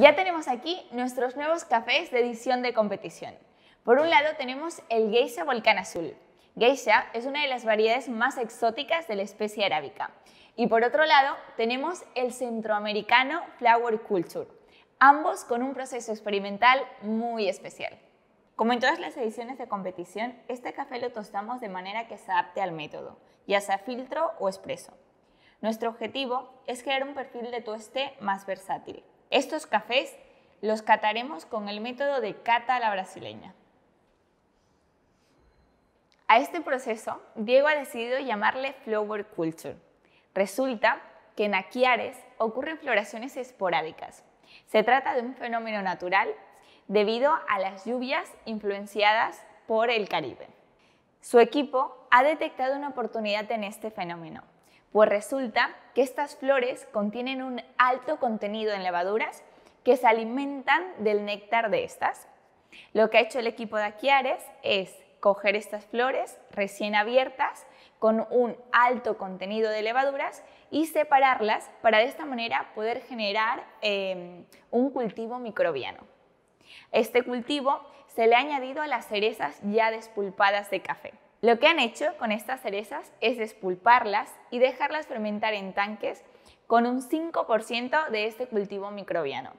Ya tenemos aquí nuestros nuevos cafés de edición de competición. Por un lado tenemos el Geisha Volcán Azul. Geisha es una de las variedades más exóticas de la especie arábica. Y por otro lado tenemos el centroamericano Flower Culture, ambos con un proceso experimental muy especial. Como en todas las ediciones de competición, este café lo tostamos de manera que se adapte al método, ya sea filtro o expreso. Nuestro objetivo es crear un perfil de tueste más versátil. Estos cafés los cataremos con el método de cata a la brasileña. A este proceso, Diego ha decidido llamarle Flower Culture. Resulta que en Aquiares ocurren floraciones esporádicas. Se trata de un fenómeno natural debido a las lluvias influenciadas por el Caribe. Su equipo ha detectado una oportunidad en este fenómeno, pues resulta que estas flores contienen un alto contenido en levaduras que se alimentan del néctar de estas. Lo que ha hecho el equipo de Aquiares es coger estas flores recién abiertas con un alto contenido de levaduras y separarlas para de esta manera poder generar eh, un cultivo microbiano. Este cultivo se le ha añadido a las cerezas ya despulpadas de café. Lo que han hecho con estas cerezas es despulparlas y dejarlas fermentar en tanques con un 5% de este cultivo microbiano.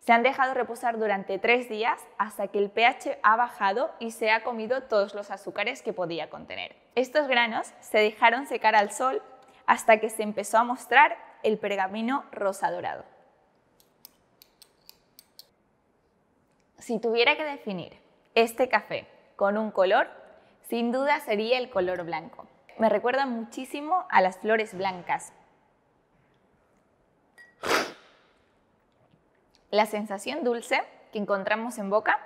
Se han dejado reposar durante tres días hasta que el pH ha bajado y se ha comido todos los azúcares que podía contener. Estos granos se dejaron secar al sol hasta que se empezó a mostrar el pergamino rosa dorado. Si tuviera que definir este café con un color, sin duda sería el color blanco. Me recuerda muchísimo a las flores blancas. La sensación dulce que encontramos en boca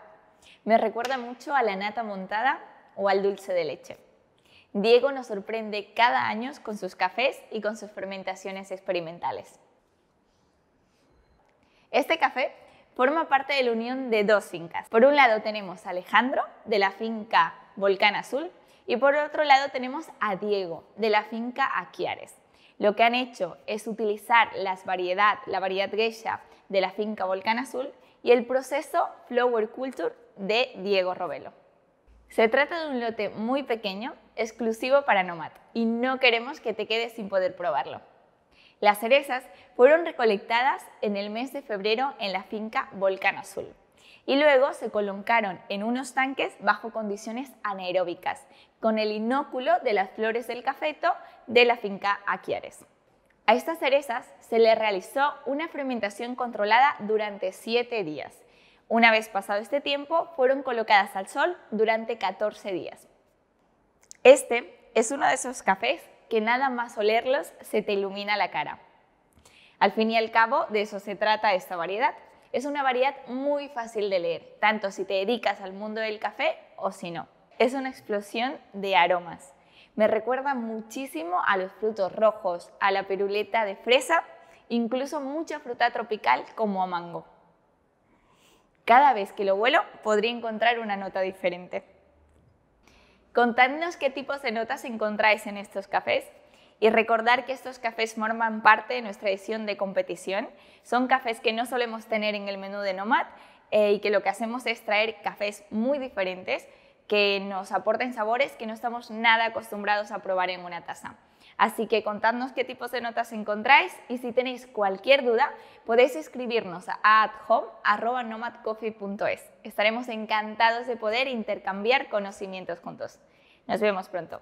me recuerda mucho a la nata montada o al dulce de leche. Diego nos sorprende cada año con sus cafés y con sus fermentaciones experimentales. Este café forma parte de la unión de dos fincas. Por un lado tenemos a Alejandro, de la finca Volcán Azul, y por otro lado tenemos a Diego, de la finca Aquiares. Lo que han hecho es utilizar las variedad, la variedad geisha de la finca Volcán Azul y el proceso Flower Culture de Diego Robelo. Se trata de un lote muy pequeño, exclusivo para Nomad, y no queremos que te quedes sin poder probarlo. Las cerezas fueron recolectadas en el mes de febrero en la finca Volcán Azul y luego se colocaron en unos tanques bajo condiciones anaeróbicas con el inóculo de las flores del cafeto de la finca Aquiares. A estas cerezas se le realizó una fermentación controlada durante 7 días. Una vez pasado este tiempo, fueron colocadas al sol durante 14 días. Este es uno de esos cafés que nada más olerlos se te ilumina la cara. Al fin y al cabo, de eso se trata esta variedad. Es una variedad muy fácil de leer, tanto si te dedicas al mundo del café o si no. Es una explosión de aromas. Me recuerda muchísimo a los frutos rojos, a la piruleta de fresa, incluso mucha fruta tropical como a mango. Cada vez que lo huelo podría encontrar una nota diferente. Contadnos qué tipos de notas encontráis en estos cafés y recordar que estos cafés forman parte de nuestra edición de competición. Son cafés que no solemos tener en el menú de Nomad eh, y que lo que hacemos es traer cafés muy diferentes que nos aporten sabores que no estamos nada acostumbrados a probar en una taza. Así que contadnos qué tipos de notas encontráis y si tenéis cualquier duda podéis escribirnos a athome.nomadcoffee.es. Estaremos encantados de poder intercambiar conocimientos juntos. Nos vemos pronto.